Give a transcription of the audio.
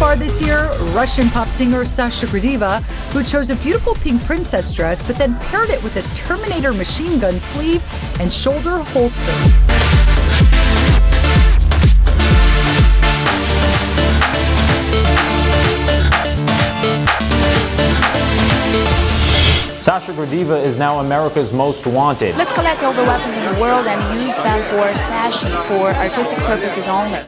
far this year, Russian pop singer Sasha Gradiva, who chose a beautiful pink princess dress but then paired it with a Terminator machine gun sleeve and shoulder holster. Sasha Gradiva is now America's most wanted. Let's collect all the weapons in the world and use them for fashion, for artistic purposes only.